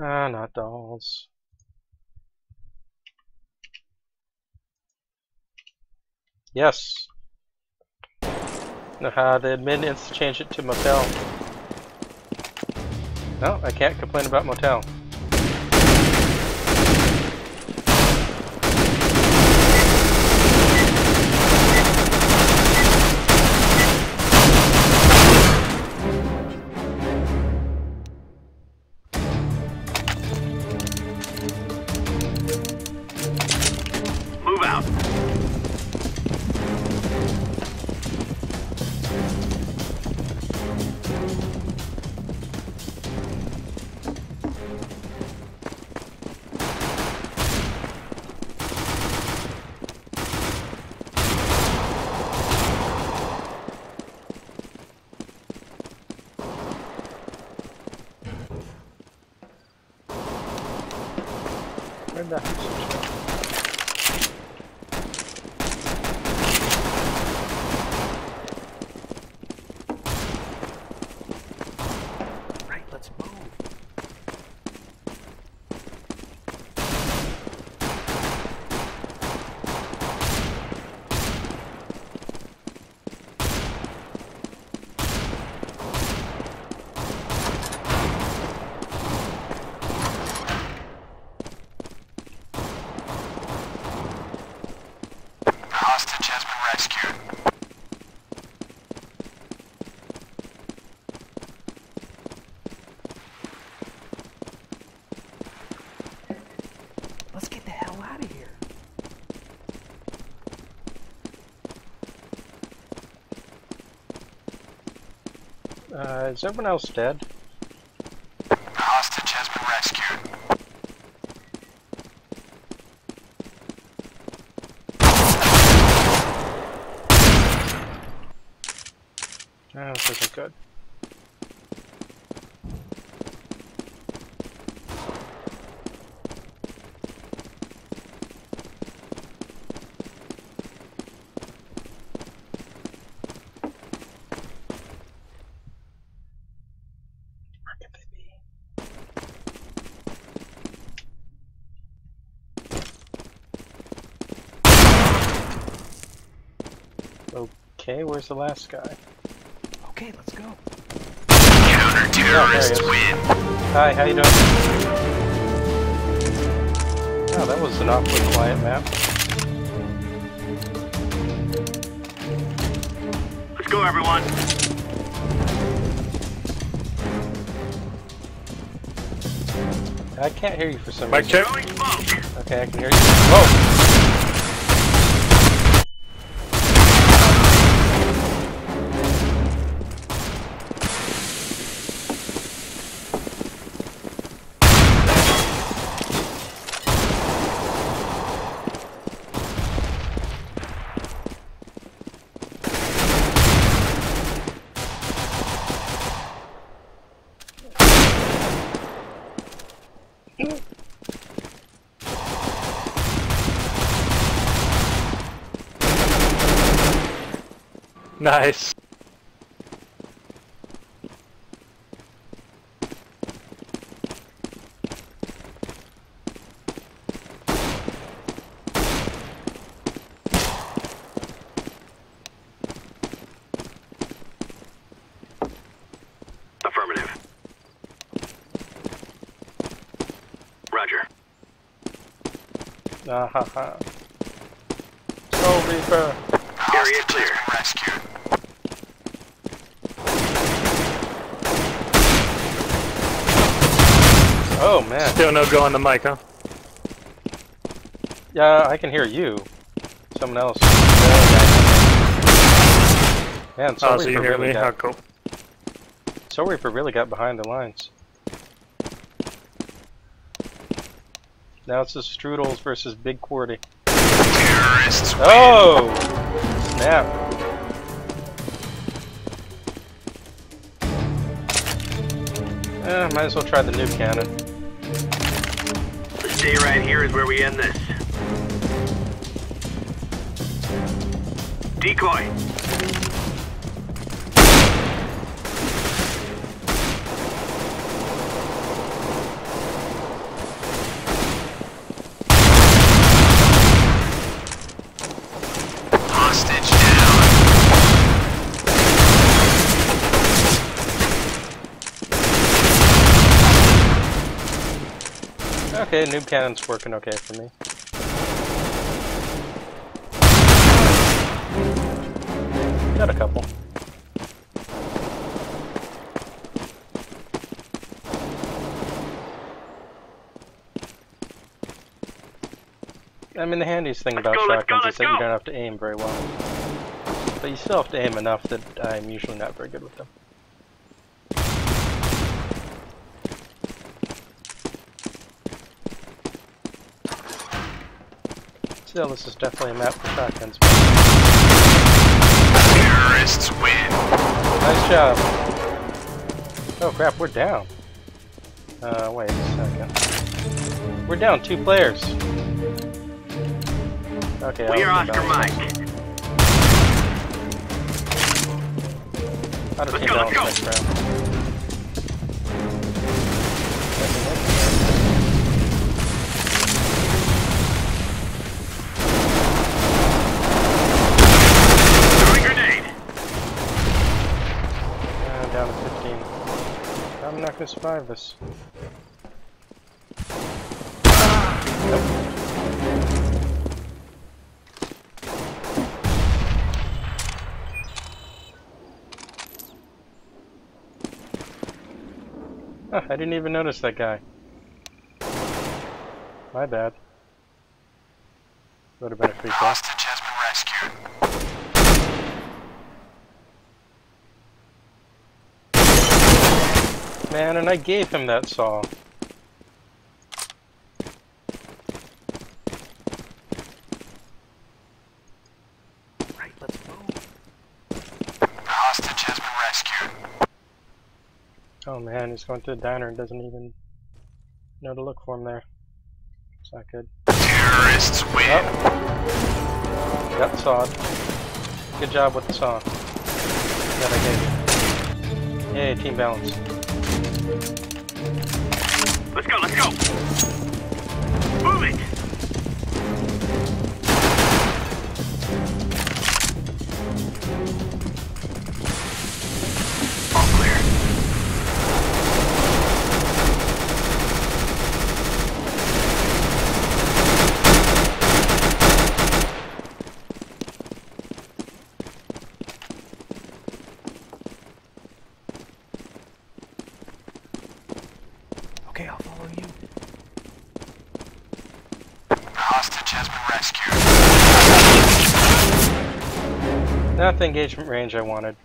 Ah, not dolls. Yes. Know how the admittance change it to motel. No, I can't complain about motel. Uh, is everyone else dead? The hostage has been rescued. Oh, this isn't good. Okay, where's the last guy? Okay, let's go. Counter-terrorists Oh, there he is. win. Hi, how you doing? Oh, that was an awfully quiet map. Let's go, everyone. I can't hear you for some Mic reason. check. Throwing. Okay, I can hear you. Whoa! Nice. Affirmative. Roger. Ah ha ha. Soul Reaper! Area clear. Rescued. Oh man. Still no go on the mic, huh? Yeah, I can hear you. Someone else. Man, Soul Oh, so you hear really me? How got, cool. Soul Reaper really got behind the lines. Now it's the Strudels versus Big Qwerty. Terrorists. Oh! Snap. Eh, might as well try the new cannon. Stay right here is where we end this. Decoy. Okay, noob cannon's working okay for me. Got a couple. I mean, the handiest thing about go, go, shotguns let's is that you don't have to aim very well. But you still have to aim enough that I'm usually not very good with them. Still, this is definitely a map for shotguns. Terrorists win. Nice job. Oh crap, we're down. Uh, wait a second. We're down two players. Okay, We are go Oscar. Mike. Let's go, let's next I'm not gonna survive this. Huh, ah, I didn't even notice that guy. My bad. Would have been a free kill. Hostage has been rescued. Man, and I gave him that saw. Right, let's move. The hostage has been rescued. Oh man, he's going to the diner and doesn't even know to look for him there. It's not good. Terrorists win. Oh. Got sawed. Good job with the saw. That I gave you. Yay, team balance. Let's go, let's go. Move it. The engagement range I wanted.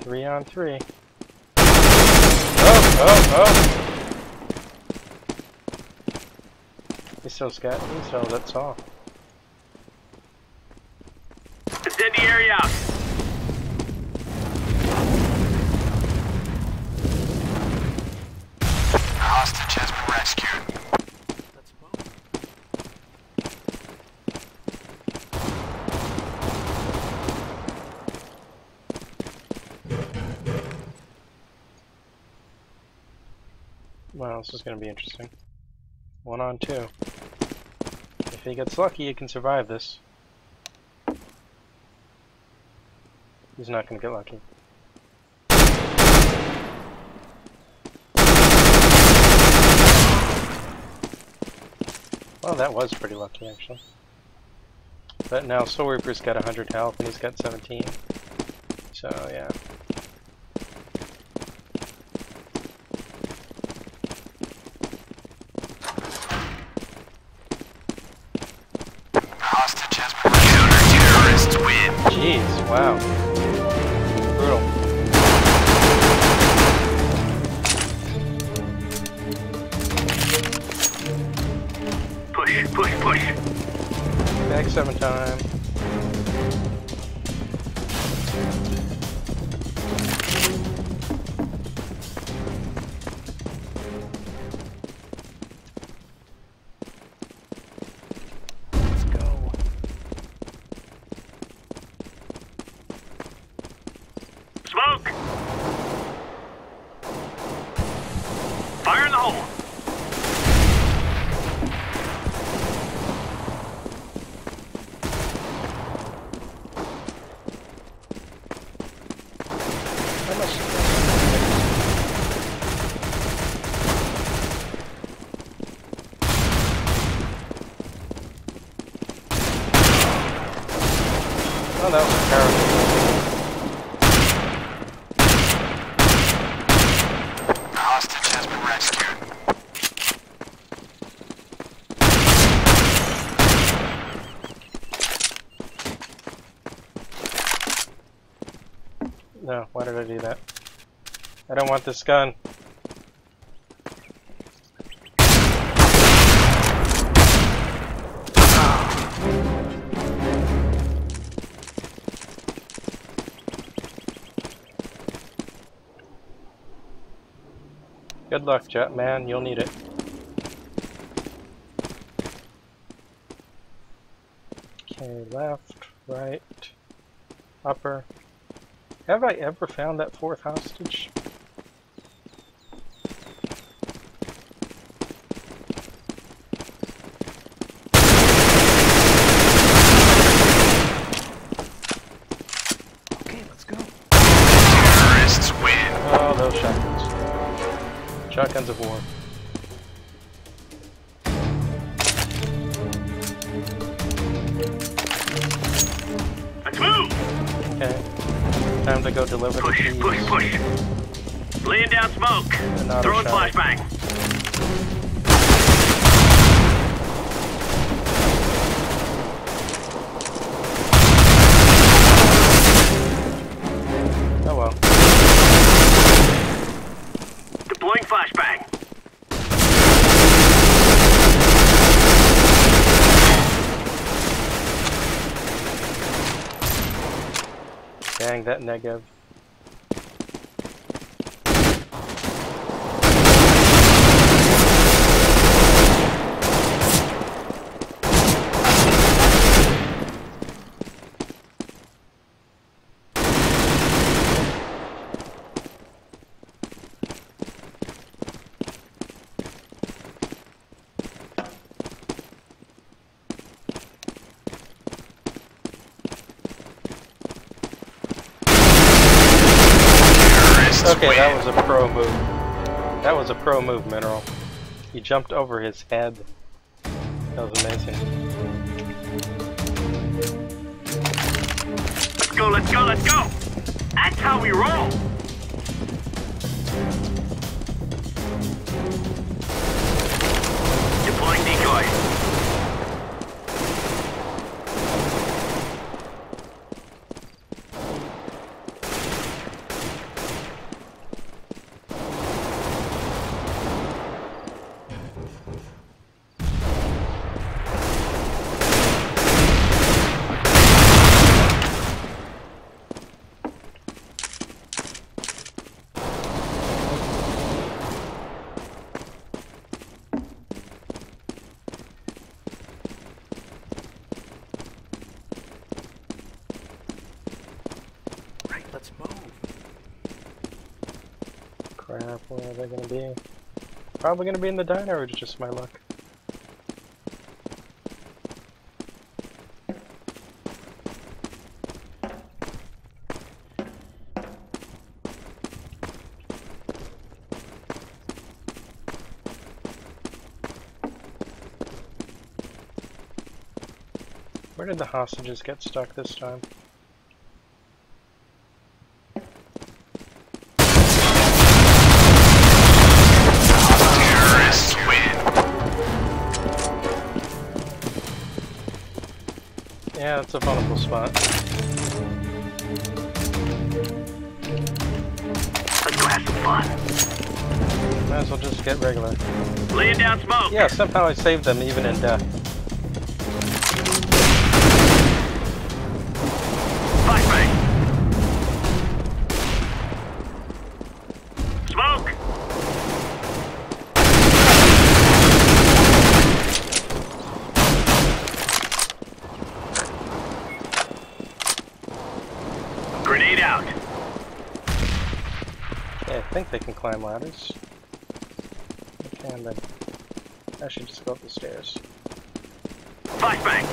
Three on three. Oh, oh, oh! He still got, he still has that saw. Incendiary out. The hostage has been rescued. Let's move. This is going to be interesting. One on two. If he gets lucky, he can survive this. He's not going to get lucky. Well, that was pretty lucky, actually. But now Soul Reaper's got 100 health and he's got 17. So, yeah. Time. How much? Oh, that was terrible. Hostage has been rescued. No, why did I do that? I don't want this gun. Good luck, Jet Man. You'll need it. Okay, left, right, upper. Have I ever found that fourth hostage? Okay, let's go. Terrorists win. Oh, those shotguns. Of war. Let's move! Okay. Time to go deliver the Push, keys. push, push. Laying down smoke. Throwing flashbang. Oh well. Deploying flashbang. Dang, that negative. Terrorists Okay, win. that was a pro move. That was a pro move, Mineral. He jumped over his head. That was amazing. Let's go, let's go, let's go! That's how we roll! Deploying decoy. Right, let's move. Crap, where are they gonna be? Probably gonna be in the diner, or it's just my luck. Where did the hostages get stuck this time? Spot. Let's go have some fun. Might as well just get regular. Laying down smoke. Yeah, somehow I saved them even in death. Flashbang. Smoke. Grenade out. Yeah, I think they can climb ladders. They can, then. I should just go up the stairs. Flashbang.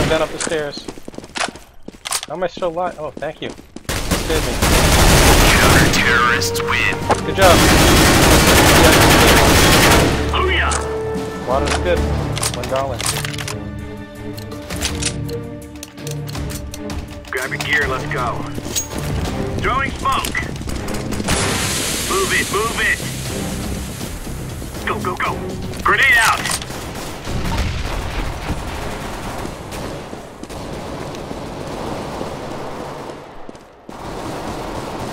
I've been up the stairs. How am I still alive? Oh, thank you. Saved me. Counter-terrorists win. Good job. Oh, Booyah! Water's good. One dollar. Grab your gear, let's go. Throwing smoke. Move it, move it. Go, go, go. Grenade out.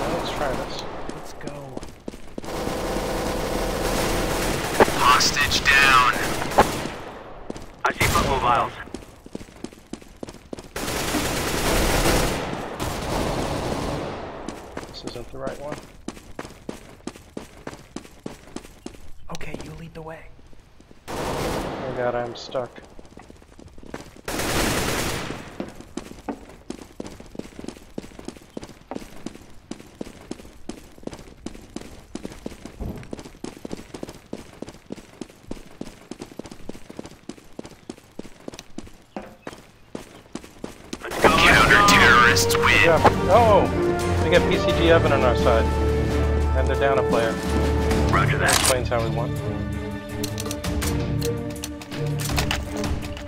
Let's try this. Let's go. Hostage down. I see foot mobiles. This isn't the right one. Okay, you lead the way. Oh god, I'm stuck. Let's go, let's go. Counter-terrorists Good win. job. Oh! We got PCG Evan on our side. And they're down a player. Roger that. Explains how we won.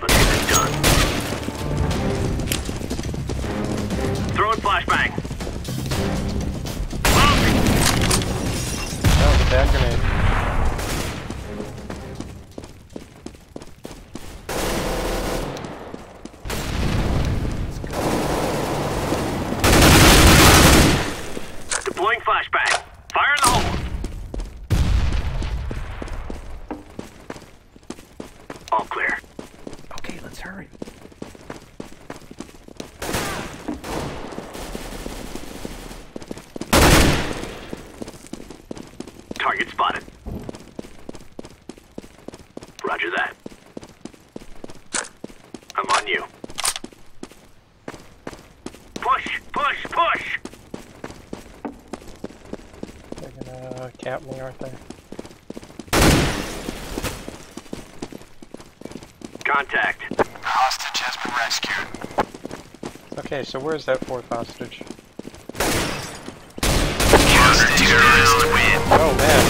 Let's get this done. Throwing flashbang. That was a bad grenade. Let's go. Deploying flashbang. Fire in the hole. All clear. Okay, let's hurry. Target spotted. Roger that. I'm on you. Push, push, push! They're gonna cap me, aren't they? Contact. The Hostage has been rescued. Okay, so where's that fourth hostage? Counter-terrorists win. Oh man,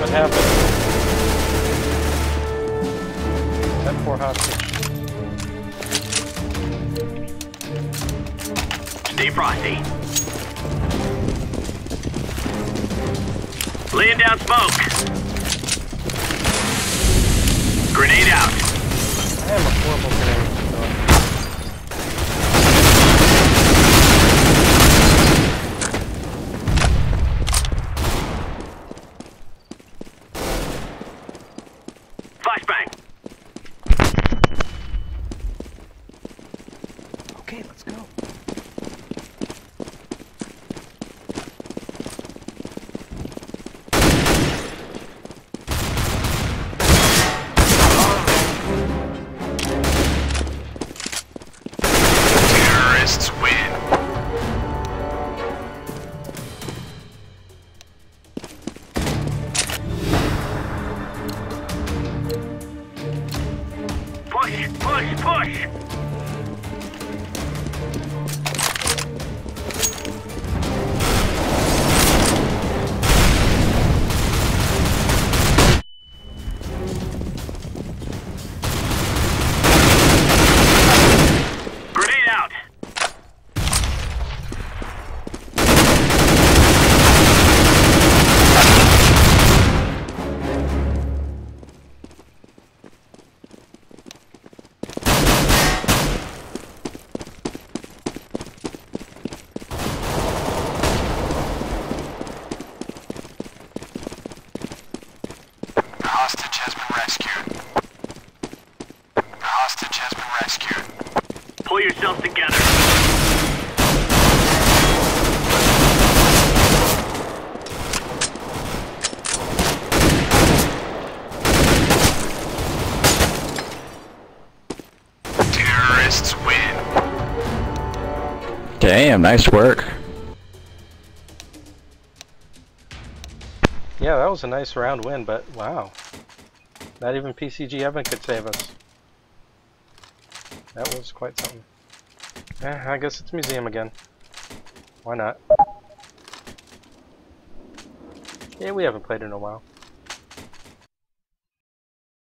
what happened? That poor hostage. Stay frosty. Laying down smoke. Grenade out. I am a horrible grenade. thrower. Flashbang. Okay, let's go. Damn, nice work. Yeah, that was a nice round win, but wow. Not even PCG Evan could save us. That was quite something. Eh, I guess it's museum again. Why not? Yeah, we haven't played in a while.